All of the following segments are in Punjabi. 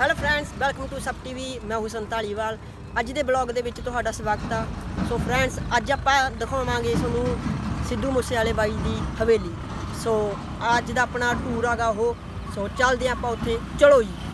Hello friends welcome to SAB TV ਮੈਂ ਹੁਸਨ ਢਾਲੀਵਾਲ ਅੱਜ ਦੇ ਬਲੌਗ ਦੇ ਵਿੱਚ ਤੁਹਾਡਾ ਸਵਾਗਤ ਆ। ਸੋ ਫਰੈਂਡਸ ਅੱਜ ਆਪਾਂ ਦਿਖਾਵਾਂਗੇ ਤੁਹਾਨੂੰ ਸਿੱਧੂ ਮੂਸੇਵਾਲੇ ਬਾਈ ਦੀ ਹਵੇਲੀ। ਸੋ ਅੱਜ ਦਾ ਆਪਣਾ ਟੂਰ ਆਗਾ ਉਹ। ਸੋ ਚੱਲਦੇ ਆਪਾਂ ਉੱਥੇ। ਚਲੋ ਜੀ।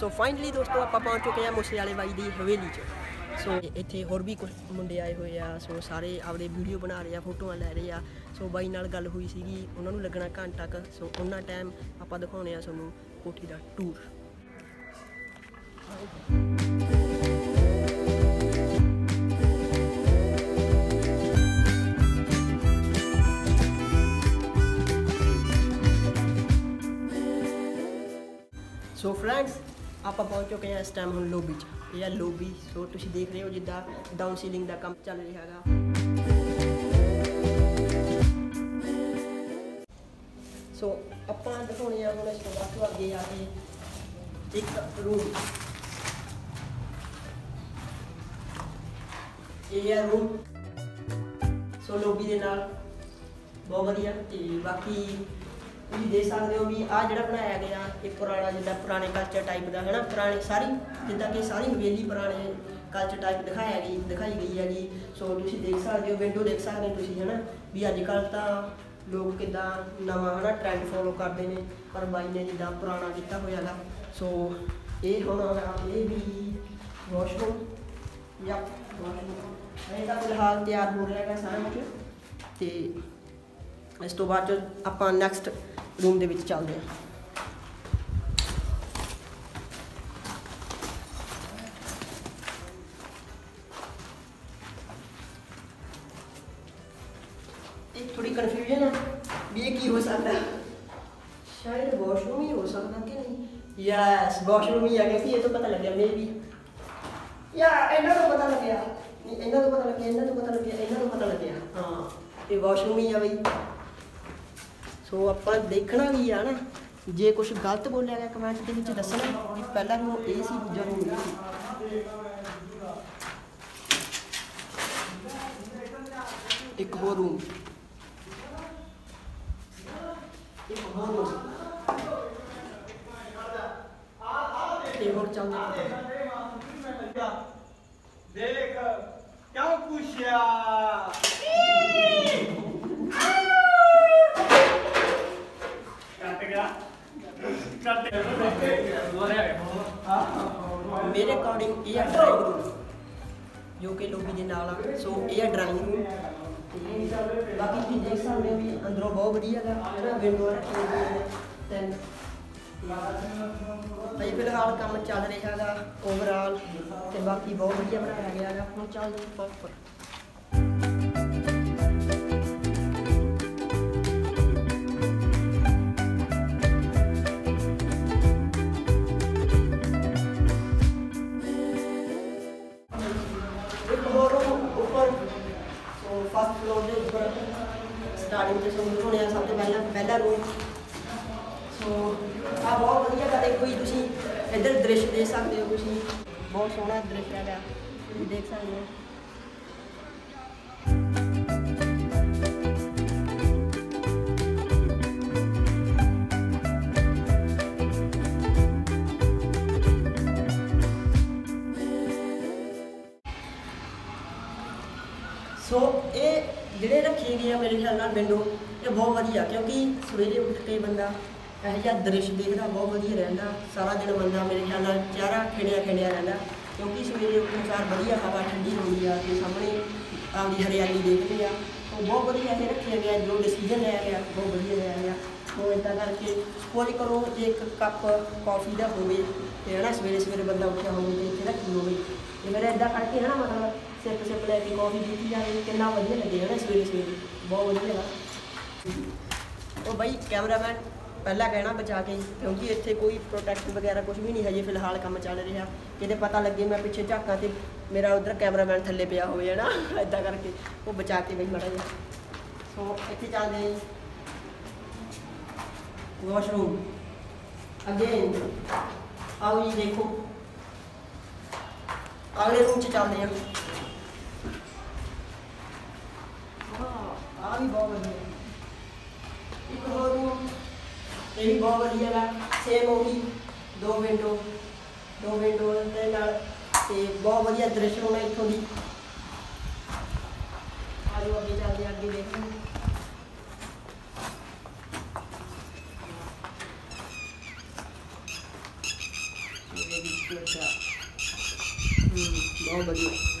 ਸੋ ਫਾਈਨਲੀ ਦੋਸਤੋ, ਆਪਾਂ ਪਹੁੰਚ ਚੁੱਕੇ ਹਾਂ ਮੂਸੇਵਾਲੇ ਬਾਈ ਦੀ ਹਵੇਲੀ 'ਚ। ਸੋ ਇੱਥੇ ਹੋਰ ਵੀ ਕੁਝ ਮੁੰਡੇ ਆਏ ਹੋਏ ਆ। ਸੋ ਸਾਰੇ ਆਪਦੇ ਵੀਡੀਓ ਬਣਾ ਰਹੇ ਆ, ਫੋਟੋਆਂ ਲੈ ਰਹੇ ਆ। ਸੋ ਬਾਈ ਨਾਲ ਗੱਲ ਹੋਈ ਸੀਗੀ, ਉਹਨਾਂ ਨੂੰ ਲੱਗਣਾ ਘੰਟਾ ਤੱਕ ਸੋ ਉਹਨਾਂ ਟਾਈਮ ਆਪਾਂ ਦਿਖਾਉਣੇ ਆ ਤੁਹਾਨੂੰ ਕੋਠੀ ਦਾ ਟੂਰ ਸੋ ਫਰੈਂਡਸ ਆਪਾਂ ਪਹੁੰਚ ਚੁੱਕੇ ਹਾਂ ਇਸ ਟਾਈਮ ਹੁਣ ਲੋਬੀ 'ਚ। ਇਹ ਹੈ ਲੋਬੀ ਸੋ ਤੁਸੀਂ ਦੇਖ ਰਹੇ ਹੋ ਜਿੱਦਾਂ ਡਾਊਨ ਸੀਲਿੰਗ ਦਾ ਕੰਮ ਚੱਲ ਰਿਹਾ ਹੈਗਾ। ਸੋ ਆਪਾਂ ਦਿਖਾਉਣੇ ਆ ਹੁਣ ਇਸ ਤੋਂ ਬਾਅਦ ਅੱਗੇ ਆ ਕੇ ਇੱਕ ਰੂਮ ਇਹ ਹੈ ਰੂਮ ਸੋ ਲੋਬੀ ਦੇ ਨਾਲ ਬਹੁਤ ਵਧੀਆ ਤੇ ਬਾਕੀ ਤੁਸੀਂ ਦੇਖ ਸਕਦੇ ਹੋ ਵੀ ਆ ਜਿਹੜਾ ਬਣਾਇਆ ਗਿਆ ਇਹ ਪੁਰਾਣਾ ਜਿੱਦਾਂ ਪੁਰਾਣੇ ਕਲਚਰ ਟਾਈਪ ਦਾ ਹੈ ਨਾ ਪੁਰਾਣੀ ਸਾਰੀ, ਜਿੱਦਾਂ ਕਿ ਸਾਰੀ ਹਵੇਲੀ ਪੁਰਾਣੇ ਕਲਚਰ ਟਾਈਪ ਦਿਖਾਇਆ ਗਈ, ਦਿਖਾਈ ਗਈ ਹੈਗੀ। ਸੋ ਤੁਸੀਂ ਦੇਖ ਸਕਦੇ ਹੋ ਵਿੰਡੋ ਦੇਖ ਸਕਦੇ ਹੋ ਤੁਸੀਂ ਹੈ ਨਾ ਵੀ ਅੱਜ ਕੱਲ ਤਾਂ ਲੋਕ ਕਿਦਾਂ ਨਵਾਂ ਹੈ ਨਾ ਟ੍ਰੈਂਡ ਫੋਲੋ ਕਰਦੇ ਨੇ, ਪਰ ਬਾਈ ਨੇ ਜਿੱਦਾਂ ਪੁਰਾਣਾ ਕੀਤਾ ਹੋਇਆ ਹੈਗਾ। ਸੋ ਇਹ ਹੁਣ ਇਹ ਵੀ ਵਾਸ਼ਰੂਮ ਯਾ ਵਾਸ਼ਰੂਮ ਇਹ ਤਾਂ ਫਿਲਹਾਲ ਤਿਆਰ ਹੋ ਰਿਹਾ ਹੈਗਾ ਸਾਰਾ ਕੁਝ। ਤੇ ਇਸ ਤੋਂ ਬਾਅਦ 'ਚ ਆਪਾਂ ਨੈਕਸਟ ਰੂਮ ਦੇ ਵਿੱਚ ਚੱਲਦੇ ਹਾਂ ਇੱਕ ਥੋੜੀ ਕਨਫਿਊਜ਼ਨ ਹੈ ਵੀ ਇਹ ਕੀ ਹੋ ਸਕਦਾ? ਸ਼ਾਇਦ ਵਾਸ਼ਰੂਮ ਹੀ ਹੋ ਸਕਦਾ ਕਿ ਨਹੀਂ? ਯੈਸ ਵਾਸ਼ਰੂਮ ਹੀ ਆ ਗਿਆ ਕਿਉਂਕਿ ਇਹ ਤੋਂ ਪਤਾ ਲੱਗਿਆ ਮੇਬੀ ਯਾ ਇਹਨਾਂ ਨੂੰ ਪਤਾ ਲੱਗਿਆ। ਨਹੀਂ, ਇਹਨਾਂ ਤੋਂ ਪਤਾ ਲੱਗਿਆ, ਇਹਨਾਂ ਤੋਂ ਪਤਾ ਲੱਗਿਆ, ਇਹਨਾਂ ਨੂੰ ਪਤਾ ਲੱਗਿਆ। ਹਾਂ, ਇਹ ਵਾਸ਼ਰੂਮ ਹੀ ਆ ਬਈ। ਸੋ ਆਪਾਂ ਦੇਖਣਾ ਵੀ ਆ ਨਾ, ਜੇ ਕੁਝ ਗਲਤ ਬੋਲਿਆ ਗਿਆ ਕਮੈਂਟ ਦੇ ਵਿੱਚ ਦੱਸਣਾ। ਵੀ ਪਹਿਲਾ ਰੂਮ ਇਹ ਸੀ ਦੂਜਾ ਰੂਮ ਇਹ ਸੀ। ਇੱਕ ਹੋਰ ਰੂਮ ਇੱਕ ਹੋਰ ਰੂਮ ਇਹ ਹੋਰ ਚੱਲਦਾ ਦੇਖ, ਕਿਉਂ ਪੁੱਛਿਆ? ਮੇਰੇ ਅਕੋਰਡਿੰਗ ਇਹ ਹੈ ਡਰਾਇੰਗ ਰੂਮ ਜੋ ਕਿ ਲੋਬੀ ਦੇ ਨਾਲ ਆ ਸੋ ਇਹ ਹੈ ਡਰਾਇੰਗ ਰੂਮ ਤੇ ਬਾਕੀ ਤੁਸੀਂ ਦੇਖ ਸਕਦੇ ਹੋ ਵੀ ਅੰਦਰੋਂ ਬਹੁਤ ਵਧੀਆ ਹੈਗਾ, ਜਿਹੜਾ ਵਿੰਡੋ ਰੱਖੀ ਹੋਈ ਹੈ ਤਿੰਨ। ਭਾਈ ਫਿਲਹਾਲ ਕੰਮ ਚੱਲ ਰਿਹਾ ਹੈਗਾ ਓਵਰਆਲ ਤੇ ਬਾਕੀ ਬਹੁਤ ਵਧੀਆ ਬਣਾਇਆ ਗਿਆ ਹੈਗਾ। ਹੁਣ ਚੱਲਦੇ ਹਾਂ ਆਪਾਂ ਉੱਪਰ। ਪਹਿਲਾਂ ਪਹਿਲਾ ਰੂਮ ਸੋ ਆ ਬਹੁਤ ਵਧੀਆ ਗਾ ਦੇਖੋ ਜੀ ਤੁਸੀਂ ਇੱਧਰ ਦ੍ਰਿਸ਼ ਦੇਖ ਸਕਦੇ ਹੋ, ਤੁਸੀਂ ਬਹੁਤ ਸੋਹਣਾ ਦ੍ਰਿਸ਼ ਹੈਗਾ, ਤੁਸੀਂ ਦੇਖ ਸਕਦੇ ਹੋ। ਸੋ, ਇਹ ਜਿਹੜੇ ਰੱਖੀ ਗਏ ਆ ਮੇਰੇ ਖਿਆਲ ਨਾਲ ਵਿੰਡੋ ਇਹ ਬਹੁਤ ਵਧੀਆ, ਕਿਉਂਕਿ ਸਵੇਰੇ ਉੱਠ ਕੇ ਬੰਦਾ ਇਹੋ ਜਿਹਾ ਦ੍ਰਿਸ਼ ਦੇਖਦਾ, ਬਹੁਤ ਵਧੀਆ ਰਹਿੰਦਾ, ਸਾਰਾ ਦਿਨ ਬੰਦਾ ਮੇਰੇ ਖਿਆਲ ਨਾਲ ਚਿਹਰਾ ਖਿੜਿਆ ਖਿੜਿਆ ਰਹਿੰਦਾ, ਕਿਉਂਕਿ ਸਵੇਰੇ ਉੱਠਣ ਸਾਰ ਵਧੀਆ ਹਵਾ ਠੰਡੀ ਹੁੰਦੀ ਆ, ਤੇ ਸਾਹਮਣੇ ਆਪਦੀ ਹਰਿਆਲੀ ਦੇਖਦੇ ਆ ਉਹ ਬਹੁਤ ਵਧੀਆ ਇਹ ਰੱਖਿਆ ਗਿਆ, ਜੋ ਡਿਸੀਜਨ ਲਿਆ ਗਿਆ ਬਹੁਤ ਵਧੀਆ ਲਿਆ ਗਿਆ। ਉਹ ਇਦਾਂ ਕਰਕੇ ਸਪੋਜ਼ ਕਰੋ, ਜੇ ਇੱਕ ਕੱਪ ਕਾਫੀ ਦਾ ਹੋਵੇ, ਤੇ ਹਨਾ, ਸਵੇਰੇ ਸਵੇਰੇ ਬੰਦਾ ਉੱਠਿਆ ਹੋਵੇ ਤੇ ਇੱਥੇ ਰੱਖੀ ਹੋਵੇ। ਤੇ ਮੇਰਾ ਇਦਾਂ ਕਰਕੇ ਹਨਾ, ਮਤਲਬ ਸਿਪ ਸਿਪ ਲੈ ਕੇ ਕਾਫੀ ਪੀਤੀ ਜਾਵੇ, ਕਿੰਨਾ ਵਧੀਆ ਲੱਗੇ ਹਨਾ, ਸਵੇਰੇ ਸਵੇਰੇ। ਬਹੁਤ ਵਧੀਆ। ਲੱਗਾ ਉਹ ਬਾਈ ਕੈਮਰਾਮੈਨ ਪਹਿਲਾਂ ਕਹਿਣਾ ਬਚਾ ਕੇ ਕਿਉਂਕਿ ਇੱਥੇ ਕੋਈ ਪ੍ਰੋਟੈਕਟ ਵਗੈਰਾ ਕੁਝ ਵੀ ਨਹੀਂ ਹਜੇ ਫਿਲਹਾਲ ਕੰਮ ਚੱਲ ਰਿਹਾ। ਕਿਤੇ ਪਤਾ ਲੱਗੇ ਮੈਂ ਪਿੱਛੇ ਝਾਕਾਂ ਤੇ ਮੇਰਾ ਉਧਰ ਕੈਮਰਾਮੈਨ ਥੱਲੇ ਪਿਆ ਹੋਵੇ, ਹਨਾ? ਇਦਾਂ ਕਰਕੇ ਉਹ ਬਚਾ ਕੇ ਬਈ ਮੜਾ ਜਾ ਸੋ ਇੱਥੇ ਚੱਲਦੇ ਹਾਂ ਜੀ। ਵਾਸ਼ਰੂਮ ਅਗੇਨ ਆਓ ਜੀ, ਦੇਖੋ। ਅਗਲੇ ਰੂਮ ਚ ਚੱਲਦੇ ਹਾਂ। ਵਾਹ ਆ ਵੀ ਬਹੁਤ ਵਧੀਆ ਇੱਕ ਹੋਰ ਰੂਮ ਇਹ ਵੀ ਬਹੁਤ ਵਧੀਆ ਹੈ ਸੇਮ ਉਹੀ ਦੋ ਵਿੰਡੋ ਦੋ ਵਿੰਡੋ ਦੇ ਨਾਲ। ਤੇ ਬਹੁਤ ਵਧੀਆ ਦ੍ਰਿਸ਼ ਹੋਣਾ ਇੱਥੋਂ ਦੀ। ਆਜੋ ਅੱਗੇ ਚੱਲਦੇ ਅੱਗੇ ਦੇਖਦੇ ਬਹੁਤ ਵਧੀਆ।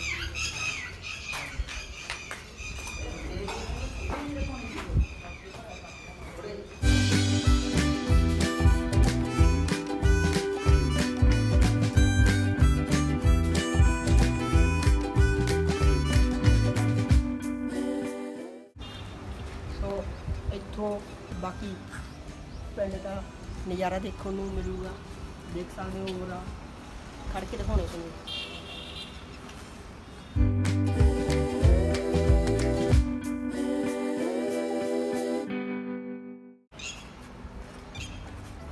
ਇੱਥੋਂ ਬਾਕੀ ਪਿੰਡ ਦਾ ਨਜ਼ਾਰਾ ਦੇਖਣ ਨੂੰ ਮਿਲੂਗਾ। ਦੇਖ ਸਕਦੇ ਹੋ ਹੋਰ ਖੜ ਕੇ ਦਿਖਾਉਣੇ ਤੁਹਾਨੂੰ।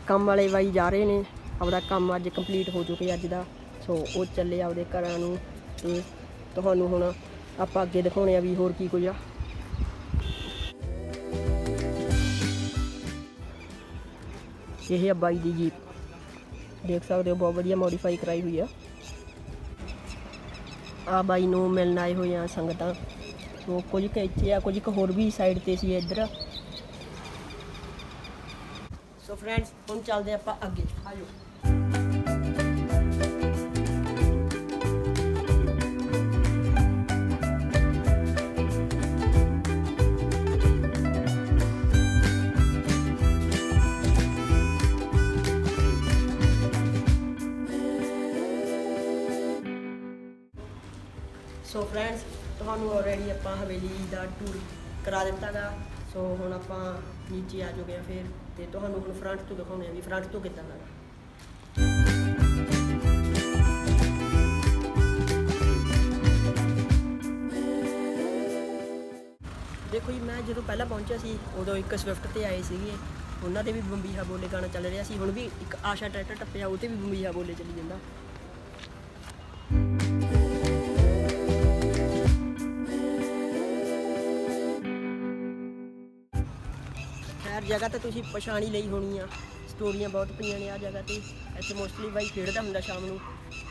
ਕੰਮ ਵਾਲੇ ਬਾਈ ਜਾ ਰਹੇ ਨੇ। ਆਪਦਾ ਕੰਮ ਅੱਜ ਕੰਪਲੀਟ ਹੋ ਚੁੱਕਿਆ ਅੱਜ ਦਾ। ਸੋ ਉਹ ਚੱਲੇ ਆਪਦੇ ਘਰਾਂ ਨੂੰ। ਤੇ ਤੁਹਾਨੂੰ ਹੁਣ ਆਪਾਂ ਅੱਗੇ ਦਿਖਾਉਣੇ ਆ ਵੀ ਹੋਰ ਕੀ ਕੁਝ ਆ। ਇਹ ਆ ਬਾਈ ਦੀ ਜੀਪ। ਦੇਖ ਸਕਦੇ ਹੋ, ਬਹੁਤ ਵਧੀਆ ਮੋਡੀਫਾਈ ਕਰਾਈ ਹੋਈ ਆ। ਆ ਬਾਈ ਨੂੰ ਮਿਲਣ ਆਏ ਹੋਏ ਆ ਸੰਗਤਾਂ। ਸੋ ਕੁਝ ਕੁ ਇੱਥੇ ਆ, ਕੁਝ ਕੁ ਹੋਰ ਵੀ ਸਾਈਡ ਤੇ ਸੀ ਇੱਧਰ। ਸੋ ਫਰੈਂਡਸ ਹੁਣ ਚੱਲਦੇ ਆਪਾਂ ਅੱਗੇ। ਆਜੋ। ਸੋ ਫਰੈਂਡਸ ਤੁਹਾਨੂੰ ਆਲਰੇਡੀ ਆਪਾਂ ਹਵੇਲੀ ਦਾ ਟੂਰ ਕਰਾ ਦਿੱਤਾ ਗਾ ਸੋ ਹੁਣ ਆਪਾਂ ਨੀਚੇ ਆ ਚੁੱਕੇ ਆ ਫਿਰ। ਤੇ ਤੁਹਾਨੂੰ ਹੁਣ ਫਰੰਟ ਤੋਂ ਦਿਖਾਉਂਦੇ ਆ ਵੀ ਫਰੰਟ ਤੋਂ ਕਿੱਦਾਂ ਦਾ। ਦੇਖੋ ਜੀ, ਮੈਂ ਜਦੋਂ ਪਹਿਲਾਂ ਪਹੁੰਚਿਆ ਸੀ, ਉਦੋਂ ਇੱਕ ਸਵਿਫਟ ਤੇ ਆਏ ਸੀਗੇ। ਉਹਨਾਂ ਦੇ ਵੀ ਬੰਬੀਹਾ ਬੋਲੇ ਗਾਣਾ ਚੱਲ ਰਿਹਾ ਸੀ। ਹੁਣ ਵੀ ਇੱਕ ਆਸ਼ਾ ਟਰੈਕਟਰ ਟੱਪਿਆ, ਉਹ ਤੇ ਵੀ ਬੰਬੀਹਾ ਬੋਲੇ ਚੱਲੀ ਜਾਂਦਾ। ਜਗ੍ਹਾ ਤਾਂ ਤੁਸੀਂ ਪਛਾਣ ਹੀ ਲਈ ਹੋਣੀ ਆ। ਸਟੋਰੀਆਂ ਬਹੁਤ ਪਈਆਂ ਨੇ ਆ ਜਗ੍ਹਾ ਤੇ। ਇੱਥੇ ਮੋਸਟਲੀ ਬਾਈ ਖੇਡਦਾ ਹੁੰਦਾ ਸ਼ਾਮ ਨੂੰ।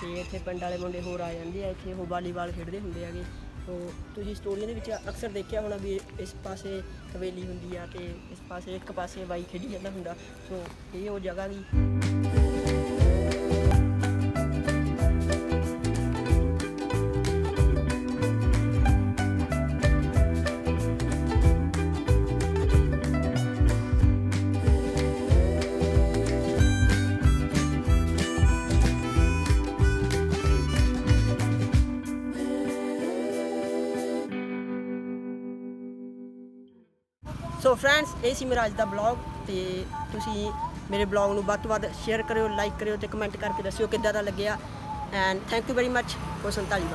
ਤੇ ਇੱਥੇ ਪਿੰਡ ਵਾਲੇ ਮੁੰਡੇ ਹੋਰ ਆ ਜਾਂਦੇ ਆ। ਇੱਥੇ ਉਹ ਵਾਲੀਬਾਲ ਖੇਡਦੇ ਹੁੰਦੇ ਆਗੇ ਤੋ ਤੁਸੀਂ ਸਟੋਰੀਆਂ ਦੇ ਵਿੱਚ ਅਕਸਰ ਦੇਖਿਆ ਹੋਣਾ ਵੀ ਇਸ ਪਾਸੇ ਹਵੇਲੀ ਹੁੰਦੀ ਆ ਤੇ ਇਸ ਪਾਸੇ ਇੱਕ ਪਾਸੇ ਬਾਈ ਖੇਡੀ ਜਾਂਦਾ ਹੁੰਦਾ। ਸੋ ਇਹ ਉਹ ਜਗ੍ਹਾ ਵੀ। ਸੋ ਫਰੈਂਡਸ ਇਹ ਸੀ ਮੇਰਾ ਅੱਜ ਦਾ ਬਲੌਗ ਤੇ ਤੁਸੀਂ ਮੇਰੇ ਬਲੌਗ ਨੂੰ ਵੱਧ ਤੋਂ ਵੱਧ ਸ਼ੇਅਰ ਕਰਿਓ ਲਾਈਕ ਕਰਿਓ ਤੇ ਕਮੈਂਟ ਕਰਕੇ ਦੱਸਿਓ ਕਿੱਦਾਂ ਦਾ ਲੱਗਿਆ। And thank you very much for ਸੰਤਾਲੀ